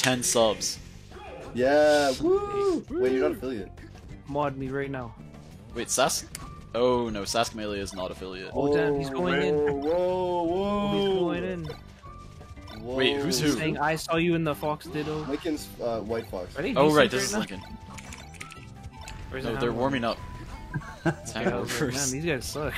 10 subs. Yeah, woo! Wait, you're not affiliate. Mod me right now. Wait, Sask? Oh no, Sask Melee is not affiliate. Oh, damn, he's going in. Whoa, whoa, whoa! He's going in. Whoa. Wait, who's who? Saying I saw you in the Fox Ditto. Lincoln's uh, White Fox. Are they Oh right, decent this is right now? Lincoln. Or No, they're warming up. It's Yeah, I was like, man, these guys suck.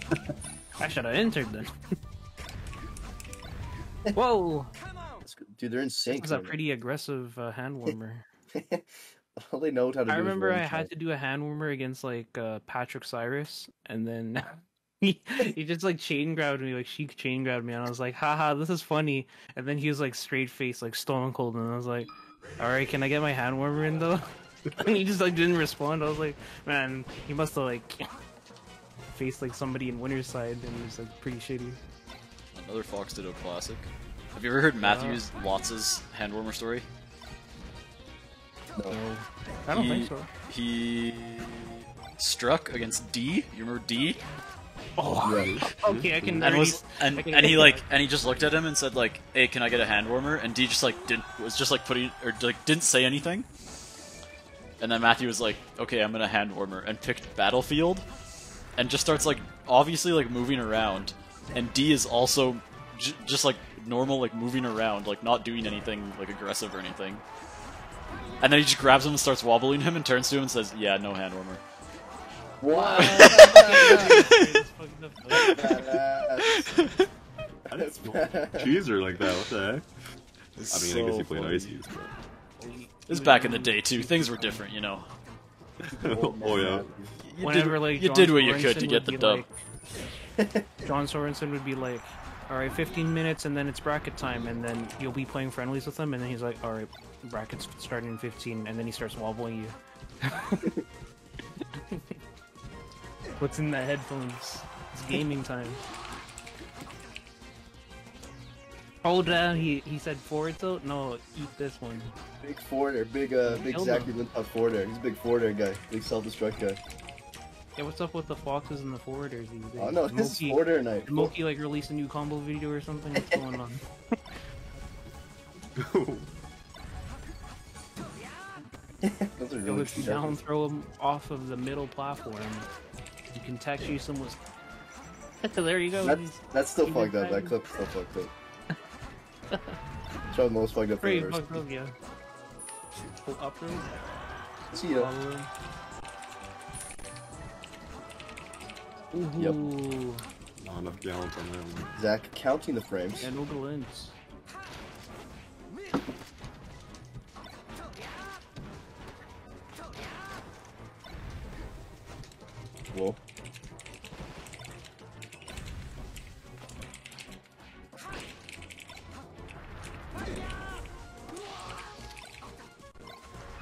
I should have entered then. Whoa! That's good. Dude, they're in sync. This is a right now. pretty aggressive uh, hand warmer. All they know how to I is remember run I had to do a hand warmer against like uh, Patrick Cyrus, and then he he just like chain grabbed me, like she chain grabbed me, and I was like, haha, this is funny. And then he was like straight face, like stone cold, and I was like, all right, can I get my hand warmer in though? and he just like didn't respond. I was like, man, he must have like faced like somebody in Winter's side, and he was like pretty shitty. Another Fox Ditto classic. Have you ever heard Matthews Lots' hand warmer story? No. I don't he, think so. He struck against D. You remember D? Oh, Yeah. okay, I can. And was and, can- and he like and he just looked at him and said like, "Hey, can I get a hand warmer?" And D just like didn't was just like putting or like didn't say anything. And then Matthew was like, "Okay, I'm gonna hand warmer," and picked Battlefield, and just starts like obviously like moving around, and D is also j- just like normal like moving around, like not doing anything like aggressive or anything. And then he just grabs him and starts wobbling him and turns to him and says, "Yeah, no hand warmer." Wow. It's fucking up. Badass. That's. Cheeser like that. What the heck? I mean, I guess you played funny. ice use, but. It was back in the day too. Things were different, you know. oh yeah. You Whenever did, like you did what you could to get the dub. like- John Sorensen would be like, "All right, 15 minutes, and then it's bracket time, and then you'll be playing friendlies with him." And then he's like, "All right, brackets starting in 15," and then he starts wobbling you. What's in the headphones? It's gaming time. Oh, damn! He he said forward tilt. No, eat this one. Big forwarder, big uh, big Kill Zachary them. Lintott forwarder. He's a big forwarder guy, big self-destruct guy. Yeah, what's up with the foxes and the forwarders these days? Oh no, this is forwarder night. Did Moky like release a new combo video or something? What's going on? Those are really down throw him off of the middle platform. You can tech chase him with. there you go. That's that's still fucked up. That clip's still fucked up. It's probably the most fucked up thing Pretty I've ever fucked up, yeah. Oh, up seen. See ya. Follow him. Yep. Not enough gallons on that one. Zach counting the frames. and Oberlins. Whoa.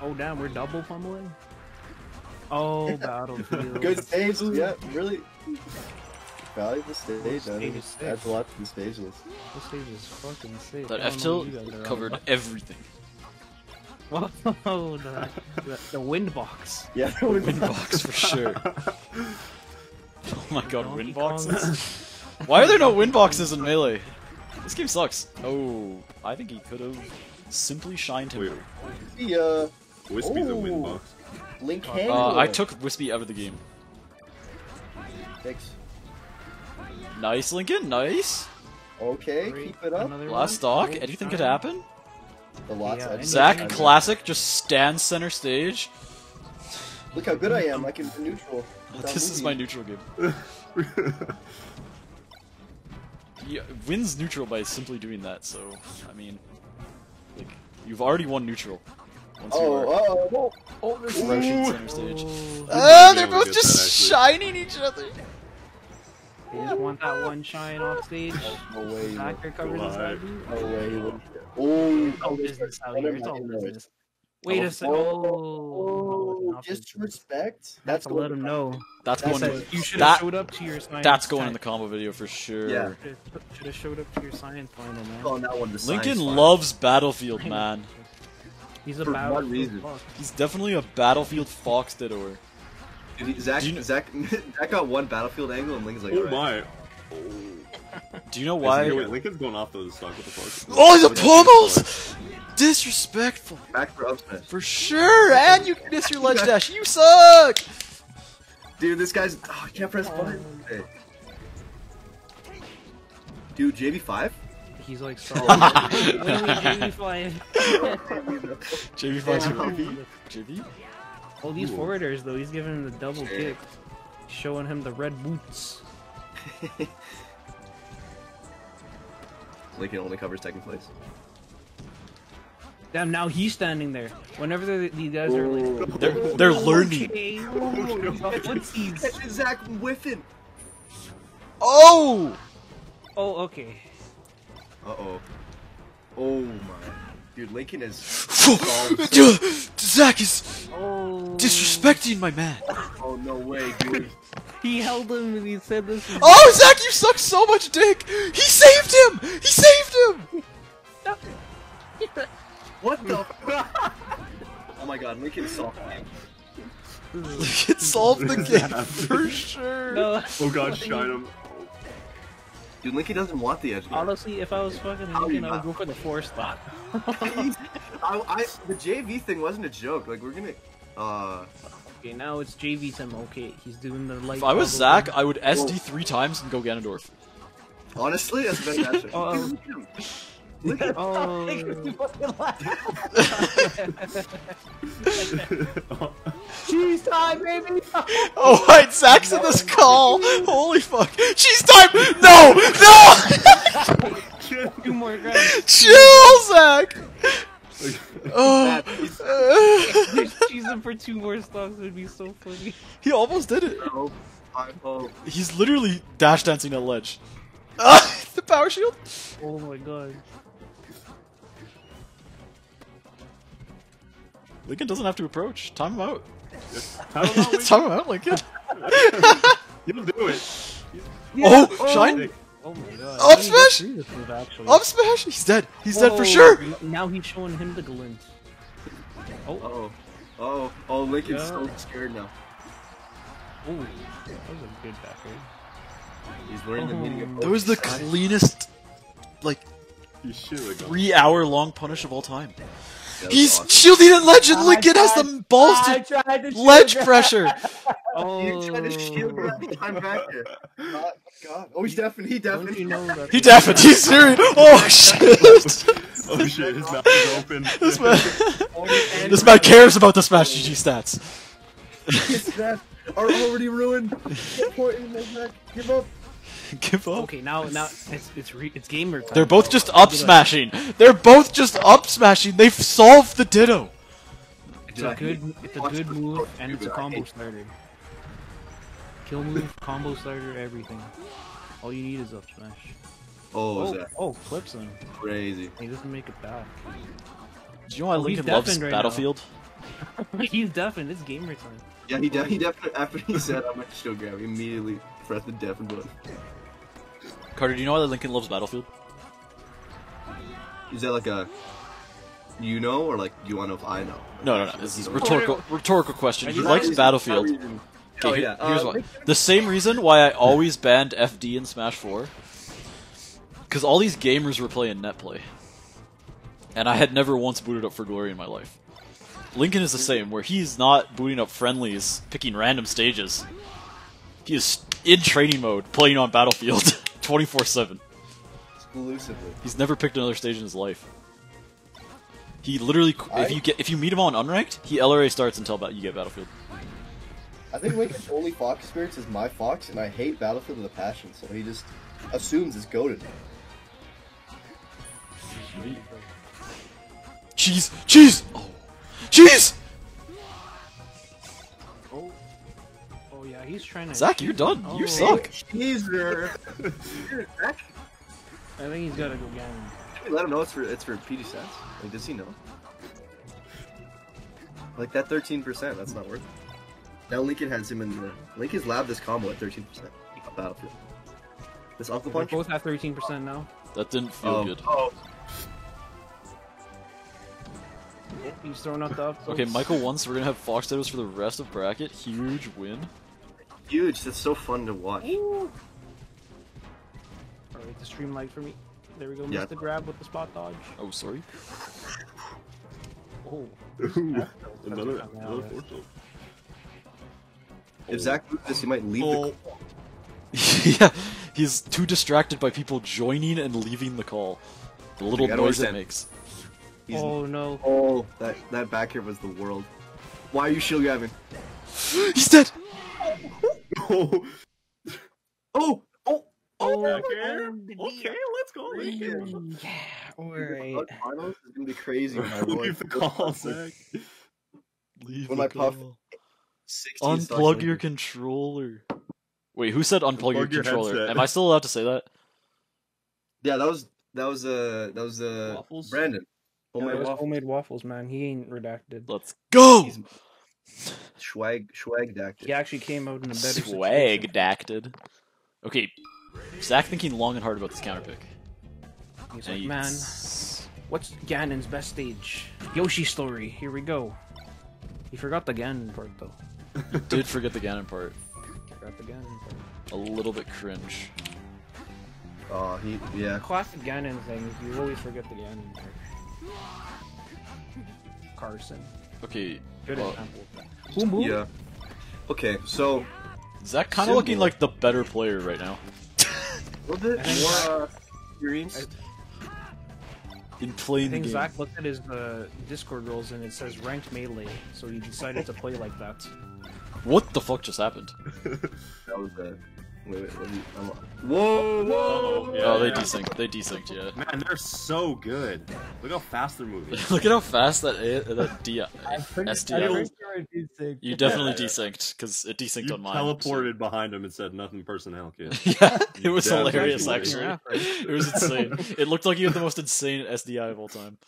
Oh damn, we're double pummeling. Oh, battlefield. Good stage. Yeah, really. Valuable stage. I stage think adds a lot to the stage list. This stage is fucking sick. That I F tilt what you guys are on covered everything. Whoa, the, the, the wind box. Yeah, that would Windbox for sure. Oh my god, Donkey wind boxes. Why are there no wind boxes in Melee? This game sucks. Oh, I think he could have simply shined him. Wait, the uh, Wispy's a Oh. win box. Link Uh, I took Wispy out of the game. Thanks. Nice, Lincoln. Nice. Okay, Great. keep it up. Last one. stock. Great Anything could happen. The lots. Yeah, Zach Classic just stands center stage. Look how good I am. I can neutral. without This is my neutral game. He wins neutral by simply doing that. So, I mean, like, you've already won neutral. Once you Oh, oh, oh, oh, there's Russian center stage. Oh, they're both just that, shining each other. they just want that one shine off stage. Oh, no way. he Zach his Why? No way. Oh, It's all oh, business out here. It's all business. Wait a second. Oh, Oh, disrespect. That's to let him know. That's That's going. a- To, You should have showed up to your science. that's going in the combo video for sure. Yeah. Should have showed up to your science final, man. calling that one the Lincoln science line. loves Battlefield, man. He's a For battle. what reason? He's definitely a Battlefield Fox dittoer. Dude, he- Zach, you kn- Zach, Zach got one battlefield angle and Link's like, Oh alright. my! Do you know Why? why? Wait, Lincoln's going off the stock. What the fuck? Oh, the pummels! Disrespectful. Back for up smash. For sure, and you miss your ledge dash. You suck! Dude, this guy's. Oh, I can't press button. Hey. Dude, JV5? He's like solid. Wait, wait, JV flying. JV JV? JV? Oh, these Ooh. forwarders though, he's giving him the double Shit. kick, showing him the red boots. Lincoln only covers second place. Damn, now he's standing there. Whenever the- these guys are like, They're, they're learning. okay. Catch Zach whiffing! Oh! Oh, okay. Uh oh. Oh my. Dude, Lincoln is. Dude, Zach is Oh. disrespecting my man. Oh no way, dude. He held him and he said this. Oh, Zach, you suck so much dick! He saved him! He saved him! What the? oh my god, Lincoln saw. It solved the game for sure. No. Oh god, shine him. Dude, Linky doesn't want the edge. guard. Honestly, if I was fucking How Lincoln, I would go for the four spot. I, I, the JV thing wasn't a joke. Like we're gonna. Uh. okay, now it's JV time. Okay, he's doing the light. If I was bubble Zach. I would SD three times and go Ganondorf. Honestly, that's the best matchup. Uh-oh. Look at. Oh. Cheese time, baby! Oh wait, Zach's in this call. Holy fuck! Cheese time! No! No! Two more grabs. Chill, Zach. Oh. That- he's- There's cheesing for two more stocks would be so funny. He almost did it. Oh, I. He's literally dash dancing at ledge. The power shield. Oh my god. Lincoln doesn't have to approach. Time him out. I don't know. Time him out, Lincoln. You'll do it. Oh, oh, shine. Oh my god. Up smash! get through this move. Up smash. He's dead. He's dead for Oh, sure. Now he's showing him the glint. Oh, Oh. Oh. Oh, Lincoln's Yeah. so scared now. oh, that was a good back right? He's learning the meaning of. Oh. That was the cleanest, like, You should have gone. three hour long punish of all time. That was He's awesome. shielding at ledge and Lincoln has the balls to ledge pressure. Oh, He tried to shield grab the time back there. God, God. Oh, he's definitely. He Don't definitely. you know that? He definitely he's serious. Oh shit! Oh shit, his mouth is open. this man, this man cares about the Smash GG stats. His stats are already ruined. Point in his neck. Give up. Give up. Okay, now now it's it's re, it's gamer time. They're both now. just up smashing. They're both just up smashing. They've solved the Ditto. It's a good it's a good move and it's a combo starter. Kill move, combo starter, everything. All you need is up smash. Oh, Oh, Zach. oh, clips him. Crazy. He doesn't make it back. Do you know why Oh, he's Lincoln loves deafened right. Battlefield? He's deafened. It's gamer time. Yeah, he, de- he definitely, after he said I'm gonna shield grab, he immediately pressed the deafen button. Carter, do you know why Lincoln loves Battlefield? Is that like a. You know, or like, you wanna know if I know? No, no, no. This is a You rhetorical rhetorical question. He likes reason- Battlefield. Okay, Oh, yeah. here's uh, why. The same reason why I always banned FD in Smash 4. Because all these gamers were playing net play. And I had never once booted up for glory in my life. Lincoln is the same, where he's not booting up friendlies, picking random stages. He is in training mode, playing on Battlefield 24 7. Exclusively. He's never picked another stage in his life. He literally, if I- you get if you meet him on unranked, he LRA starts until about you get Battlefield. I think Lincoln's only Fox experience is my Fox, and I hate Battlefield with a passion, so he just assumes it's goaded. Cheese! Cheese! Oh. Cheese! Oh yeah, he's trying to. Zach, you're done. You Oh. suck. Teaser! Zach, I think he's gotta go again. Can we let him know it's for it's for PD stats? Like, does he know? Like that 13%, that's not worth it. Now Lincoln has him in the Lincoln's lab this combo at 13% of Battlefield. This Uncle They're Punch. both have 13% now. That didn't feel Oh, good. oh, He's throwing out the up. Okay, Michael won, so we're gonna have Fox Dittos for the rest of bracket. Huge win. Huge! That's so fun to watch. Alright, the stream lag for me. There we go. Yeah. Missed the grab with the spot dodge. Oh, sorry. Oh, Ooh, another, That's another okay. force ult. If Zach moves this, he might leave the Oh, yeah, he's too distracted by people joining and leaving the call. The little gotta noise it makes. He's, oh no. oh, that that back here was the world. Why are you shield grabbing? He's dead. oh, Oh, oh, Oh, okay, and the okay, let's go. Lincoln. Yeah, alright. finals is gonna be crazy. my boy. Leave the call, Zach. Leave When the I call. 16 stocks Unplug later. your controller. Wait, who said unplug your Unplug your controller? headset. Am I still allowed to say that? Yeah, that was that was uh that was uh Waffles? Brandon. Oh Yeah, my those waffle. homemade waffles, man. He ain't redacted. Let's go. He's swag swag decked. He actually came out in a better Swag situation. dacted. Okay, Zach thinking long and hard about this counter pick. He's And like, man, what's Ganon's best stage? Yoshi story. Here we go. He forgot the Ganon part though. Did forget the Ganon part. Forgot the Ganon part. A little bit cringe. Oh, he yeah. Classic Ganon thing you always forget the Ganon part. Carson. Okay, Good Uh, example of that. Boom boom. Yeah. Okay, so Zach kind of looking like the better player right now. a little bit think more uh, experience. In playing the think game. Zach looked at his uh, Discord rules and it says ranked melee, so he decided to play like that. What the fuck just happened? That was uh, wait, wait, what do you, I'm, whoa, whoa! Oh, yeah, oh, they yeah. desynced. They desynced, yeah. Man, they're so good. Look how fast they're moving. Look at how fast that A- that D uh, pretty- SDI. pretty sure I did You definitely Yeah, yeah. desynced because it desynced You on mine. teleported behind him and said nothing personnel, kid. yeah, it was definitely hilarious actually. It was insane. It looked like you had the most insane SDI of all time.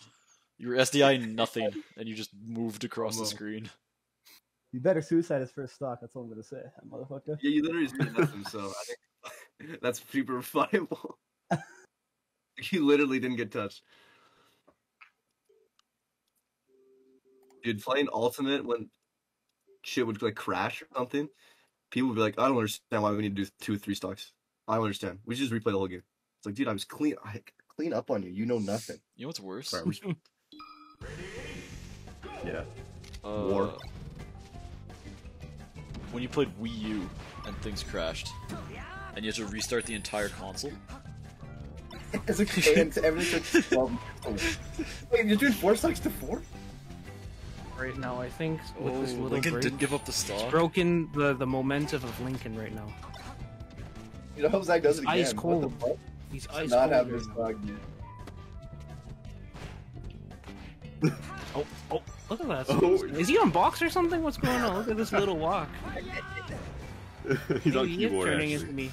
You were SDI nothing, and you just moved across the screen. You better suicide his first stock. That's all I'm gonna say, motherfucker. Yeah, you literally just did nothing, so I think that's super reliable. he literally didn't get touched. Dude, playing Ultimate when shit would like crash or something, people would be like, I don't understand why we need to do two or three stocks. I don't understand. We should just replay the whole game. It's like, dude, I was clean I clean up on you. You know nothing. You know what's worse? Sorry, we- Yeah. Uh, War. When you played Wii U and things crashed, and you had to restart the entire console. It's like and everything took 12 Wait, you're doing four stocks to four? Right now, I think with this Oh, little Lincoln break, didn't give up the it's stock. broken the the momentum of Lincoln right now. You know how Zach does it again. Ice What the cold. fuck? He's ice Not cold have right this now. dog yet. Oh, oh, look at that. Oh. Is he on box or something? What's going on? Look at this little walk. He's on Maybe he is keyboard, turning actually. into me.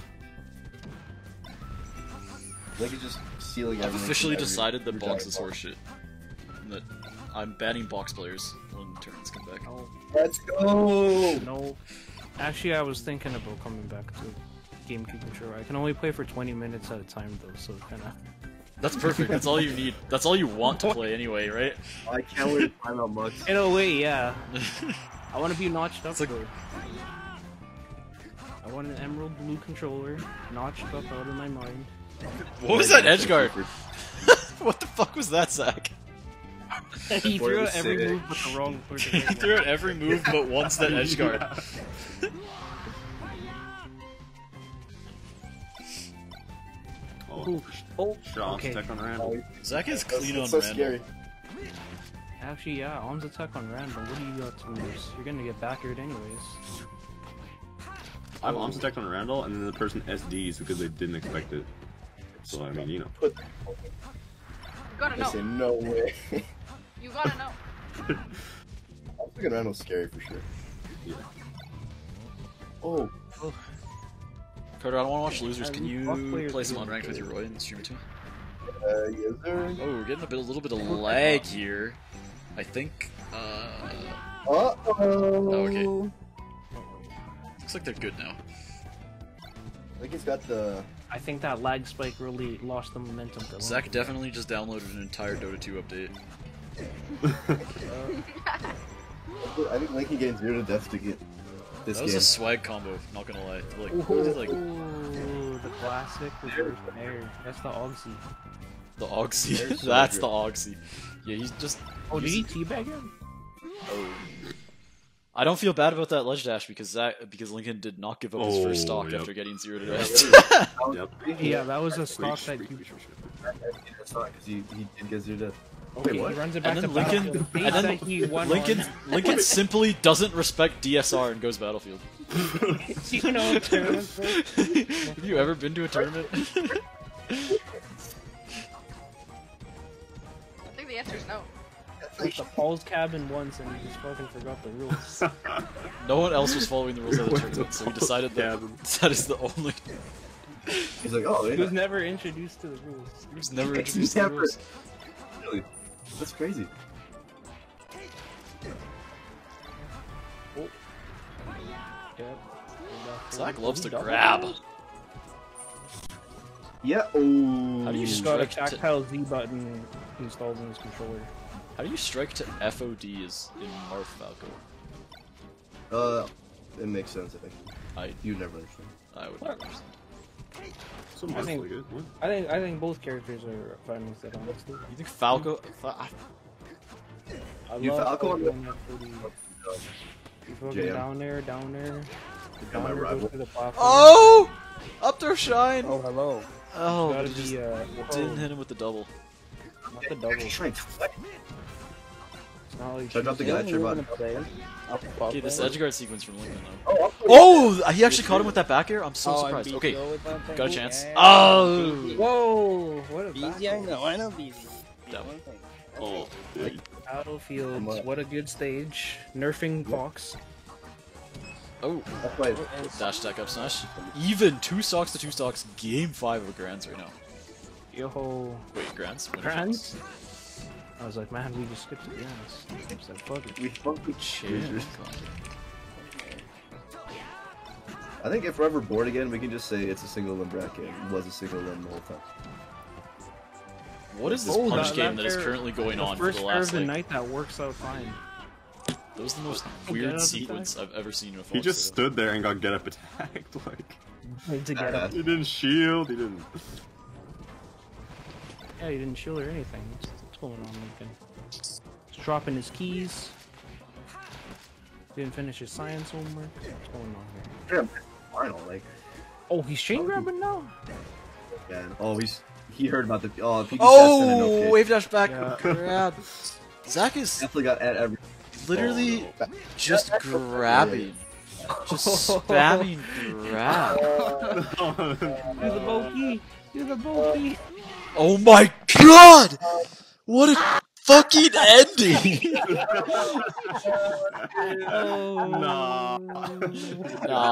Like he's just stealing I've officially decided that box is box. horseshit. And that I'm banning box players when turns come back. No, Let's go! no. Actually, I was thinking about coming back to GameCube controller. I can only play for 20 minutes at a time though, so kind of. That's perfect. That's all you need. That's all you want to play anyway, right? I can't wait to find out mugs. In a way, yeah. I want to be notched up like- I want an emerald blue controller, notched up out of my mind. what was that edge guard? what the fuck was that, Zach? he Boy, threw out every sick. move but the wrong he threw out every move but once that edge guard. Oh, Oh, Sean, okay. tech on Randall. Zach is That's, clean that's on so Randall. scary. Actually, yeah, arms attack on random. What do you got to lose? You're gonna get backered anyways. I'm on tech on Randall, and then the person SDs because they didn't expect it. So, I mean, you know. Put, You gotta I know. say no way. You gotta know. I'm thinking Randall's scary for sure. Yeah. Oh, oh. Carter, I don't want to watch losers. Uh, Can you play some it. unranked with your Roy and stream it too? uh, yes sir. Oh, we're getting a bit, a little bit of lag here. I think. Uh, Uh oh. okay. looks like they're good now. I think he's got the. I think that lag spike really lost the momentum. for Zach Lincoln. definitely just downloaded an entire Dota 2 update. I think Lincoln getting zero to death to get. This That was game. a swag combo, not gonna lie. Like, Ooh, like the classic reverse air. That's the Oxy. the Oxy. That's the Oxy. Yeah, he's just. Oh, did he's- he teabag him? Oh. I don't feel bad about that ledge dash because that because Lincoln did not give up his Oh, first stock yep. after getting zero to death. Yeah, that was a stock that great, you. great, great, That's because he, he did get zero death. Okay, what? he runs it back And to then Lincoln, Battlefield. and then he won Lincoln, on- Lincoln simply doesn't respect DSR and goes battlefield. you know, tournaments, bro? Have you ever been to a tournament? I think the answer is no. Went to Paul's cabin once and he just fucking forgot the rules. no one else was following the rules of the tournament, so we Paul's decided that that is the only. He's like, oh, He was never introduced to the rules. He was never He's introduced to the never- rules. really. That's crazy. Yep. Zach loves to grab. Yeah. Oh. How do you He's got a strike to- tactile Z button installed in his controller. How do you strike to FODs in Marth Falco? Uh, it makes sense. I think. I You never understand. I would never understand. So I think- like I think I think both characters are fine with it, honestly. You think Falco? Fa- I You love Falco on the- Falco on that 40. You fucking down there, down there. Yeah, my Down there rival. goes to the platform. Oh! Up there, shine. Oh, hello. Oh, gotta but it be uh, didn't hit him with the double. not the double. Actually, trying to- It's not like Should I drop the guy? Should I drop- gonna play. I'll fuck Okay, this it. edge guard sequence from Lincoln though. Oh, Oh! He actually caught him with that back air. I'm so Oh, I'm surprised. Okay, with that thing. got a chance. yeah. Oh! Whoa! What a BZ, I know, I know BZ. That One thing. Oh, yeah. Battlefield. What a good stage. Nerfing Fox. Oh, That's why. Oh, dash stack up smash. Even two stocks to two stocks. Game five of Grands right now. Yo, Wait, Grands? Winner Grands? I was like, man, we just skipped the Grands. I said, fuck it. We fucking Champ. losers. I think if we're ever bored again, we can just say it's a single limb bracket. It was a single limb the whole time. What is this Oh, punch that- game that that is currently going The on for the pair of last the like? night that works out fine. That was the most weird out of the sequence I've ever seen in a Fox He just video. stood there and got get up attacked. Like to get up. he didn't shield. He didn't. Yeah, he didn't shield or anything. What's, what's going on, Lincoln? He's dropping his keys. Didn't finish his science homework. What's going on here? Yeah, final, like, Oh, he's chain grabbing now? yeah. Oh, he's he heard about the oh. If you can oh, in an Oh, okay. wave dash back Yeah. grab. Zach is Definitely got at every. literally oh, just grabbing. Just spamming grab. Do the bogey! Do the bogey! Oh my god! What a fucking ending! Oh, Nah. Nah,